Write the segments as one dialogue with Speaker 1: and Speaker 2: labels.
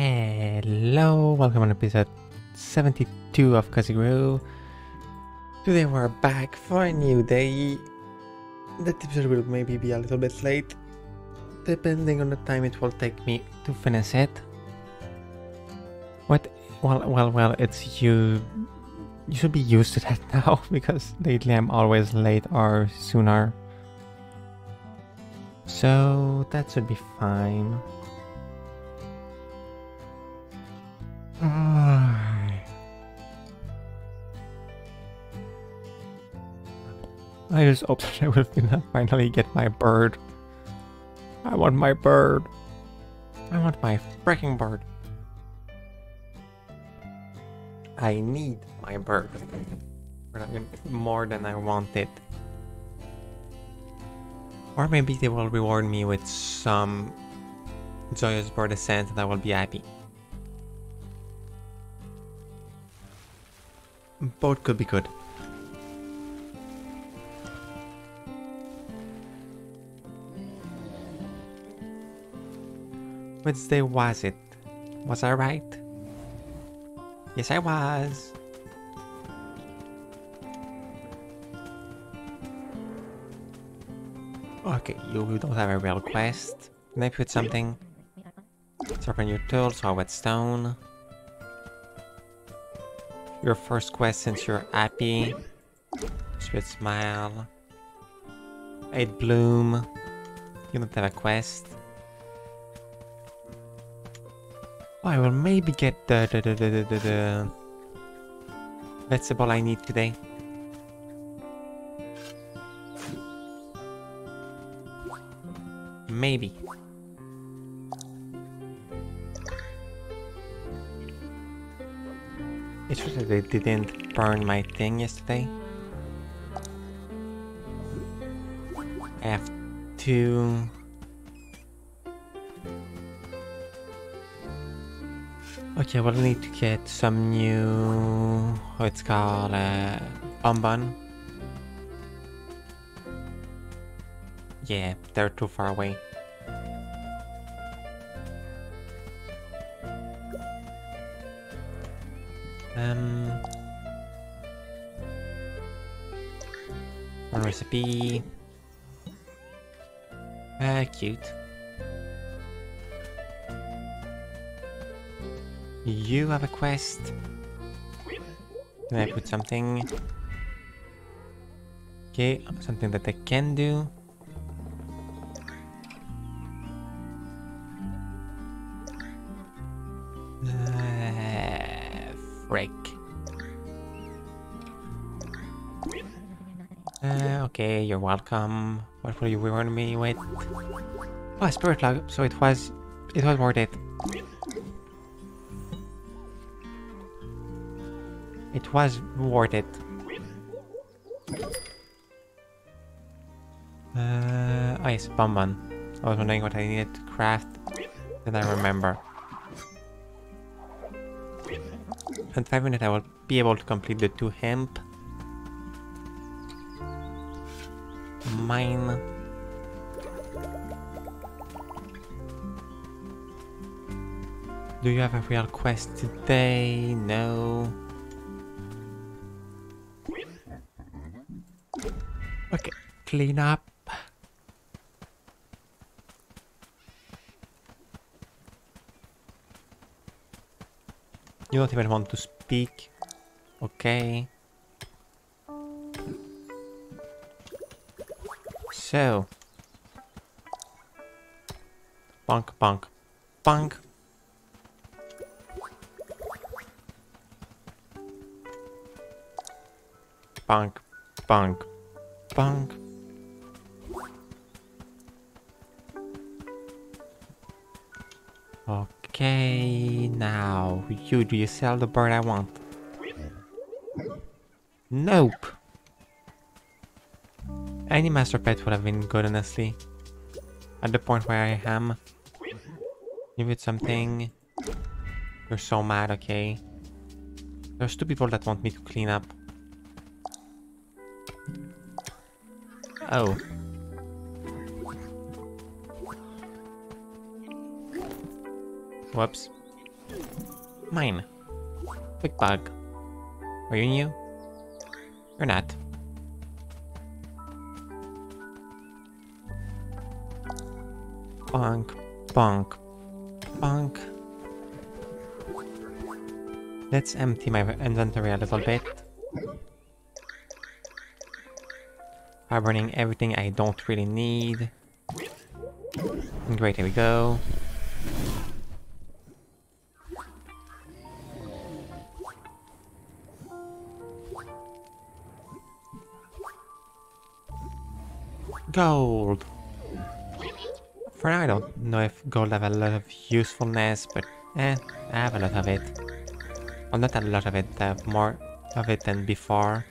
Speaker 1: Hello, welcome on episode 72 of Cozy Grove. Today we're back for a new day. The episode will maybe be a little bit late, depending on the time it will take me to finish it. What? Well, well, well, it's you. You should be used to that now, because lately I'm always late or sooner. So that should be fine. I just hope that I will finally get my bird. I want my bird. I want my freaking bird. I need my bird. More than I want it. Or maybe they will reward me with some joyous bird ascent and I will be happy. Both could be good. Which day was it? Was I right? Yes, I was. Okay, you don't have a real quest. Can I put something? Sharpen your tools, or whetstone. Your first quest since you're happy. Sweet smile. Eight bloom. You don't have a quest. Oh, I will maybe get the the, the, the, the, the vegetable I need today. Maybe. It's just that they didn't burn my thing yesterday. I have to... Okay, well I need to get some new... It's called? Uh, bonbon. Yeah, they're too far away. Recipe. Ah, cute. You have a quest. Can I put something? Okay, something that I can do. Uh, frick. Uh, okay, you're welcome. What will you reward me with? Oh, spirit log. So it was, it was worth it. It was worth it. Uh, oh yes, bonbon. I was wondering what I needed to craft. Then I remember. In five minutes I will be able to complete the two hemp. Mine. Do you have a real quest today? No. Okay, clean up. You don't even want to speak. Okay. So. Bonk, bonk, bonk. Bonk, bonk, bonk. Okay, now you do you sell the bird I want? Nope. Any master pet would have been good, honestly. At the point where I am. Give it something. You're so mad, okay? There's two people that want me to clean up. Oh. Whoops. Mine. Quick bug. Are you new? You're not. Bonk, bonk, bonk. Let's empty my inventory a little bit. I'm burning everything I don't really need. Great, here we go. Gold! For now I don't know if gold have a lot of usefulness, but eh, I have a lot of it. Well, not a lot of it, uh, more of it than before.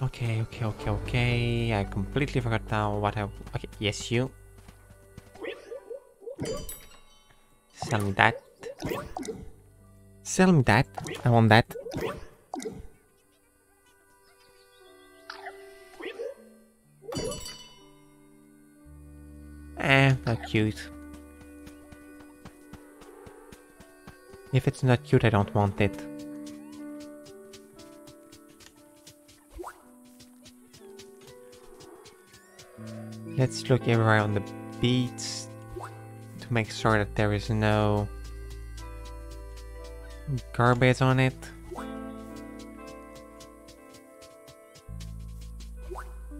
Speaker 1: Okay, okay, okay, okay. I completely forgot now what I... Okay, yes, you. Sell that. Sell me that. I want that. Eh, not cute. If it's not cute, I don't want it. Let's look everywhere on the beats to make sure that there is no garbage on it.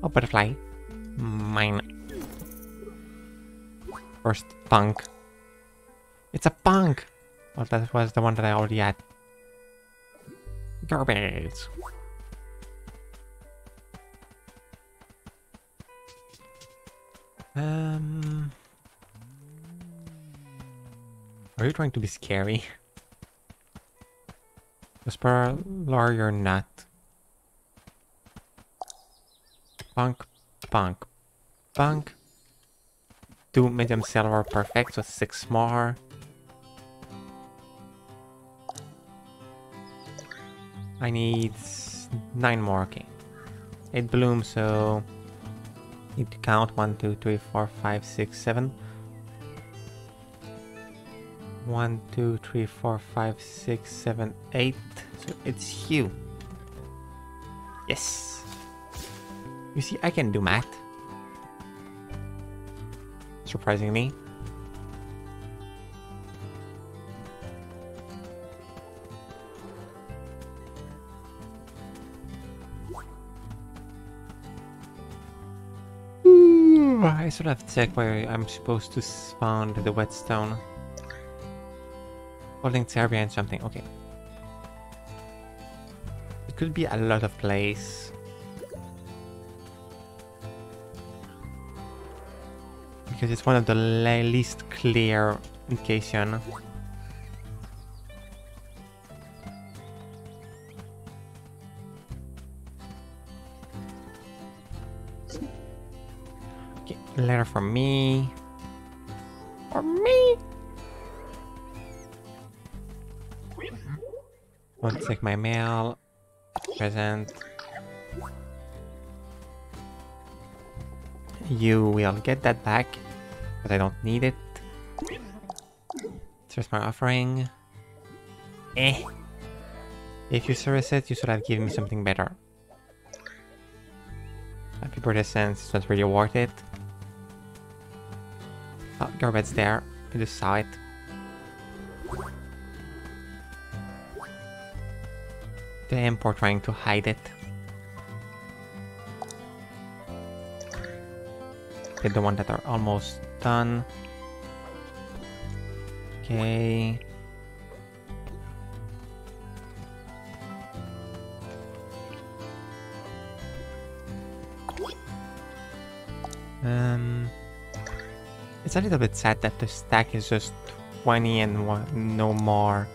Speaker 1: Oh, butterfly. Mine. First punk. It's a punk! Well, that was the one that I already had. Garbage. Um... Are you trying to be scary? Whisperer, you're not. Punk, punk, punk. Two medium silver, perfect, so six more. I need nine more, okay. Eight blooms, so need to count one, two, three, four, five, six, seven. One, two, three, four, five, six, seven, eight. So it's you. Yes. You see, I can do math. Surprisingly. I should have checked where I'm supposed to spawn the whetstone. Holding Serbia and something, okay. It could be a lot of place. Because it's one of the least clear location. Okay, letter from me. For me. Won't check my mail. Present. You will get that back, but I don't need it. Here's my offering. Eh. If you service it, you should have given me something better. Happy birthday sense, it's not really worth it. Oh, garbage there. I just saw it. The import trying to hide it. Okay, the one that are almost done. Okay. Um, it's a little bit sad that the stack is just 20 and one, no more.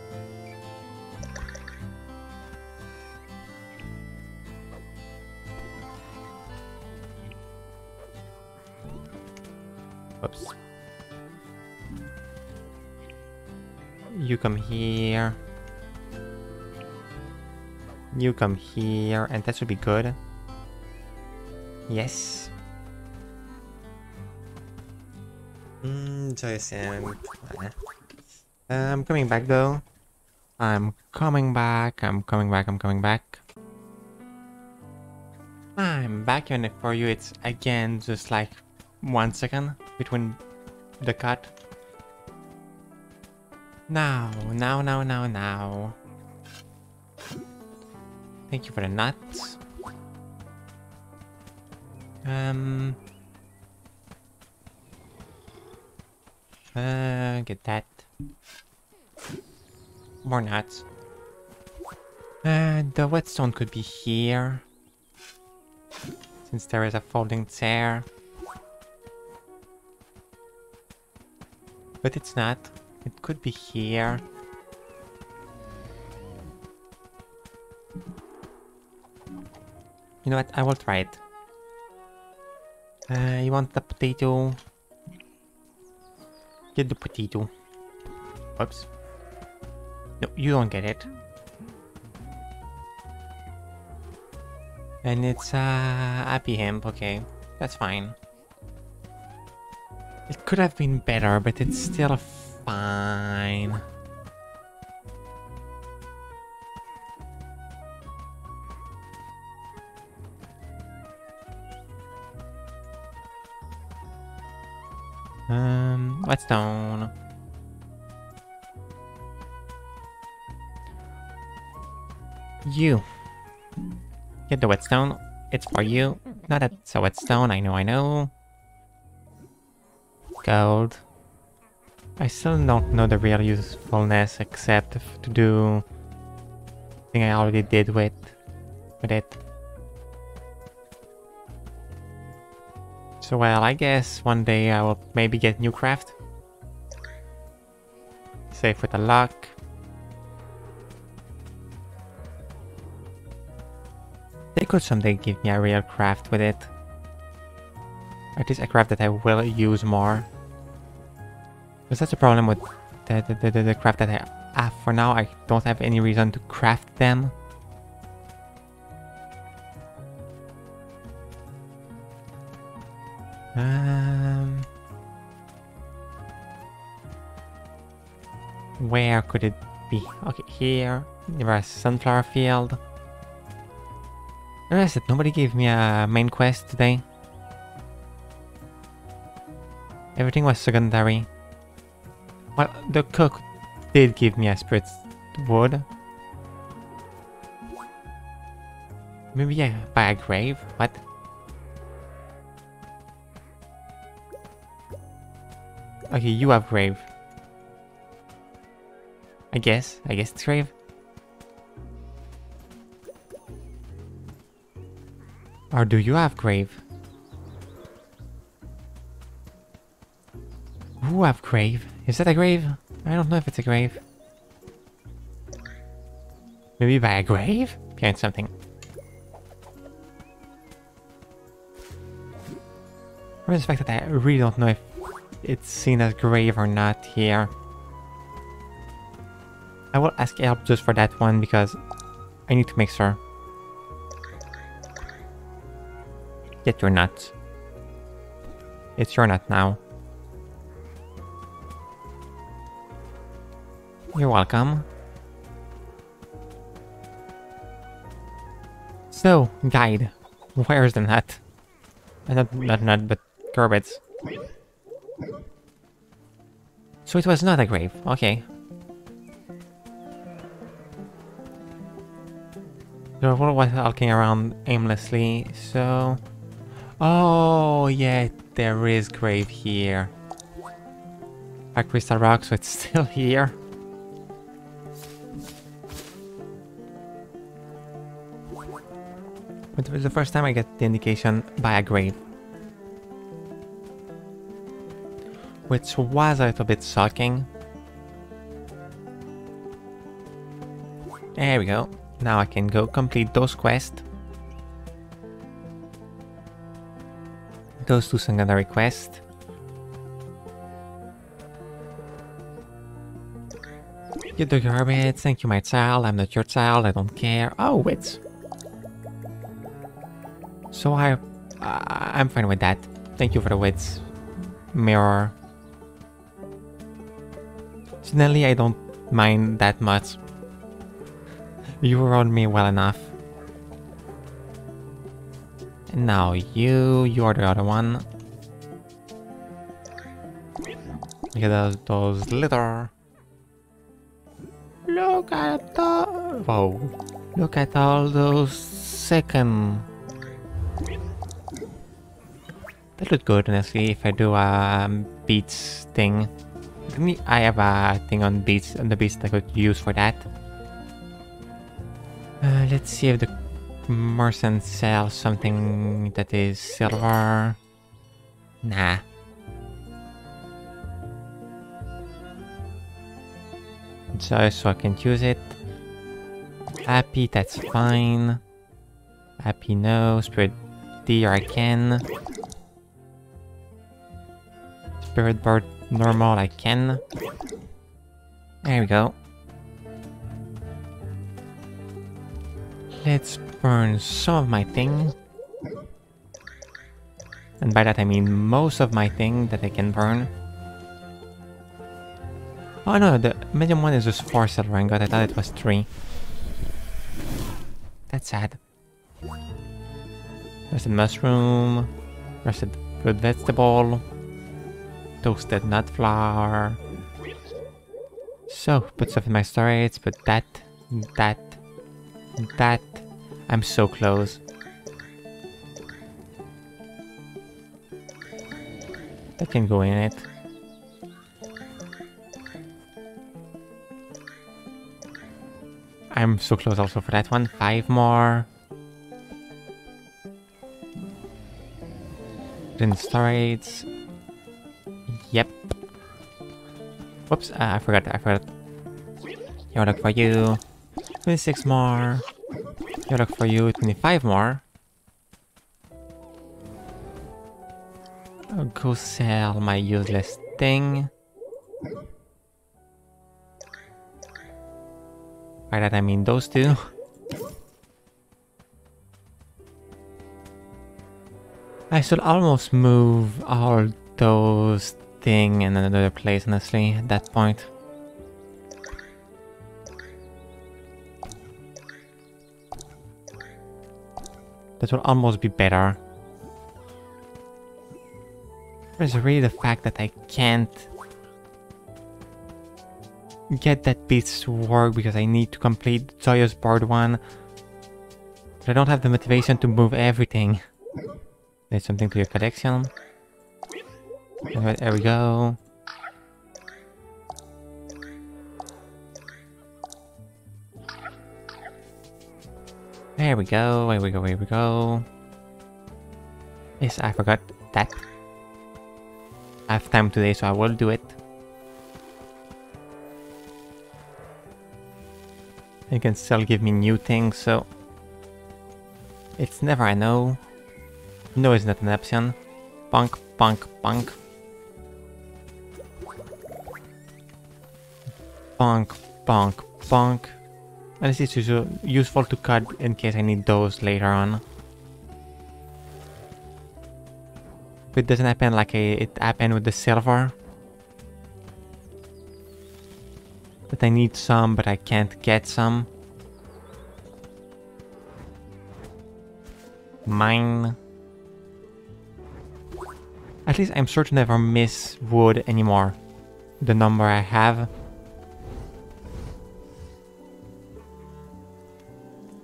Speaker 1: Come here. You come here, and that should be good. Yes. Mm, Joyce and... I'm coming back though. I'm coming back, I'm coming back, I'm coming back. I'm back and for you it's again just like one second between the cut. Now, now, now, now, now. Thank you for the nuts. Um. Uh, get that. More nuts. Uh, the whetstone could be here. Since there is a folding chair. But it's not. It could be here. You know what? I will try it. Uh, you want the potato? Get the potato. Whoops. No, you don't get it. And it's uh, happy hemp, okay. That's fine. It could have been better, but it's still fine. Um, whetstone. You. Get the whetstone. It's for you. Not a, a whetstone, I know, I know. Gold. I still don't know the real usefulness except to do thing I already did with with it. So well, I guess one day I will maybe get new craft. Safe with the luck. They could someday give me a real craft with it. At least a craft that I will use more. Because that's the problem with the, the, the, the craft that I have for now. I don't have any reason to craft them. Um, where could it be? Okay, here. There a sunflower field. I it. Nobody gave me a main quest today. Everything was secondary. Well, the cook did give me a spirit wood. Maybe yeah, by a grave? What? Okay, you have grave. I guess. I guess it's grave. Or do you have grave? Who have grave? Is that a grave? I don't know if it's a grave. Maybe by a grave? Behind something. The fact that I really don't know if it's seen as grave or not here. I will ask help just for that one because I need to make sure. Get your nut. It's your nut now. You're welcome. So, guide. Where's the nut? Not, not nut, but Gerbits. So it was not a grave, okay. So what was walking around aimlessly, so... Oh, yeah, there is grave here. A crystal rock, so it's still here. Was the first time I get the indication by a grave. which was a little bit shocking. There we go. Now I can go complete those quests. Those two secondary quests. You do garbage. Thank you, my child. I'm not your child. I don't care. Oh, wits. So I, uh, I'm fine with that. Thank you for the wits. Mirror. Generally, I don't mind that much. You rode me well enough. And now you, you're the other one. Look at those, those litter. Look at the... Whoa. Look at all those second... That look good, honestly, if I do a beats thing. I have a thing on beats, on the beats that I could use for that. Uh, let's see if the merchant sells something that is silver. Nah. So, so I can use it. Happy, that's fine. Happy, no. Spirit deer, I can. Spirit bird, normal, I can. There we go. Let's burn some of my thing. And by that I mean most of my thing that I can burn. Oh no, the medium one is just 4 silver I thought it was 3. That's sad. Roasted mushroom, roasted fruit vegetable, toasted nut flour. So, put stuff in my storage, put that, that, that. I'm so close. That can go in it. I'm so close also for that one. Five more. Then storage. Whoops, uh, I forgot, I forgot. Here, look for you. 26 more. Here, look for you. 25 more. I'll go sell my useless thing. By that I mean those two. I should almost move all those thing in another place, honestly, at that point. That will almost be better. There's really the fact that I can't get that piece to work because I need to complete Joyous Board 1. But I don't have the motivation to move everything. There's something to your collection. Right, there we go. There we go, there we go, here we go. Yes, I forgot that. I have time today, so I will do it. You can still give me new things, so... It's never I know. No is not an option. Punk, punk, punk. Punk, punk, punk. And this is useful to cut in case I need those later on. But it doesn't happen like it happened with the silver. That I need some, but I can't get some. Mine. At least I'm sure to never miss wood anymore. The number I have.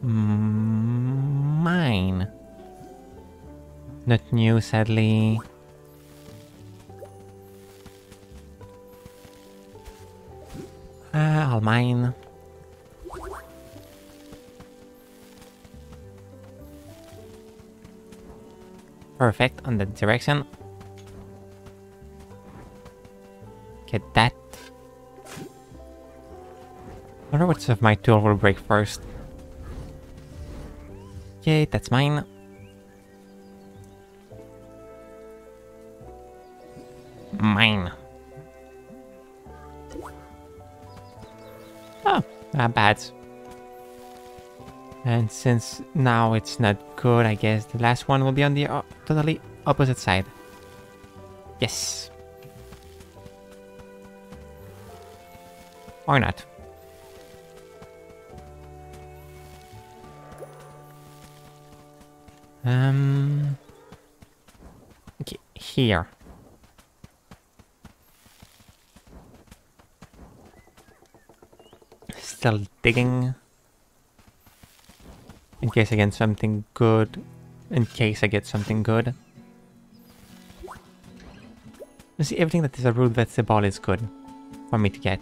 Speaker 1: Mine. Not new, sadly. Ah, all mine. Perfect, on the direction. Get that. I wonder which of my tool will break first. Okay, that's mine. Mine. Oh, not bad. And since now it's not good, I guess the last one will be on the totally opposite side. Yes. Or not. Um. Okay, here. Still digging. In case I get something good. In case I get something good. You see, everything that is a root vegetable is good for me to get.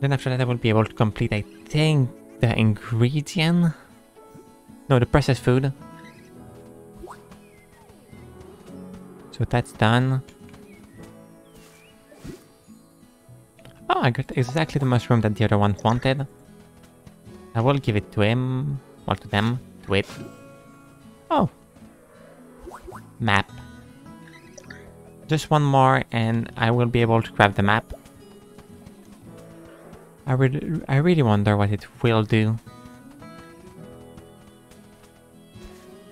Speaker 1: Then after that I will be able to complete, I think, the ingredient? No, the processed food. So that's done. Oh, I got exactly the mushroom that the other one wanted. I will give it to him, or to them, to it. Oh. Map. Just one more and I will be able to grab the map. I really, I really wonder what it will do.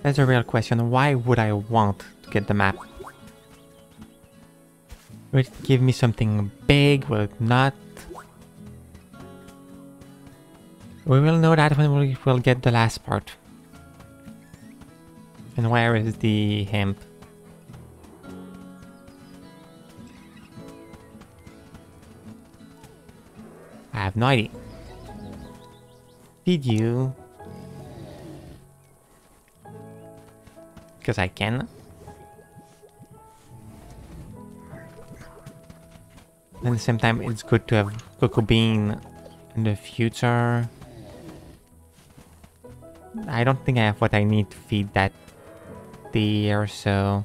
Speaker 1: That's a real question. Why would I want to get the map? Will it give me something big? Will it not? We will know that when we will get the last part. And where is the hemp? I have no idea. Did you? Because I can. At the same time, it's good to have Cocoa Bean in the future. I don't think I have what I need to feed that deer, so...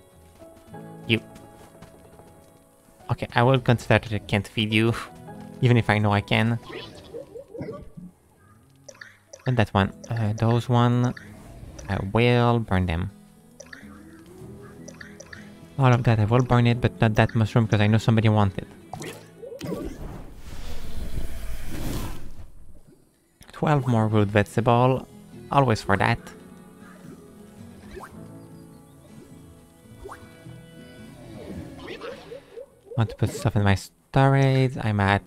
Speaker 1: You. Okay, I will consider that I can't feed you, even if I know I can. And that one. Uh, those one, I will burn them. All of that, I will burn it, but not that mushroom, because I know somebody wants it. 12 more root vegetable. Always for that. Want to put stuff in my storage. I'm at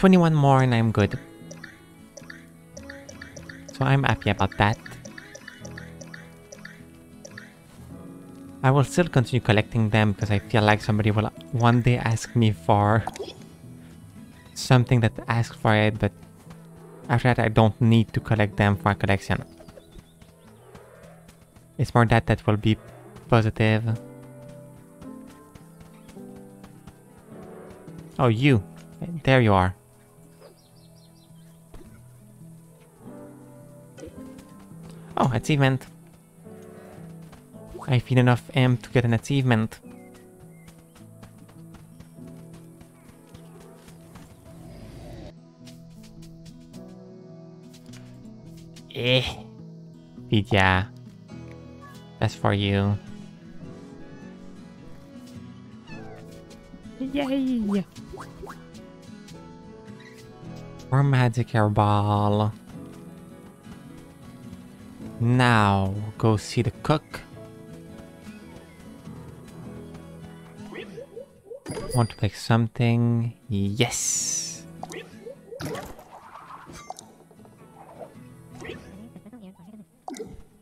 Speaker 1: 21 more and I'm good. So I'm happy about that. I will still continue collecting them because I feel like somebody will one day ask me for something that asks for it, but after that I don't need to collect them for a collection. It's more that that will be positive. Oh, you. There you are. Oh, achievement. I feed enough M to get an achievement. Eh. Yeah. That's for you. Yay! More magic air ball. Now, go see the cook. Want to make something? Yes!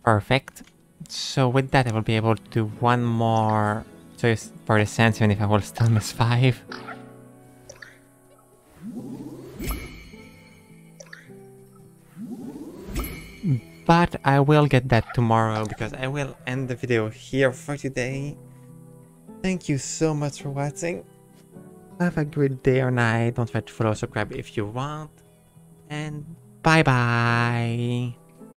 Speaker 1: Perfect. So with that I will be able to do one more choice for the sense even if I will still miss five. But I will get that tomorrow because I will end the video here for today. Thank you so much for watching. Have a great day or night. Don't forget to follow subscribe if you want. And bye bye.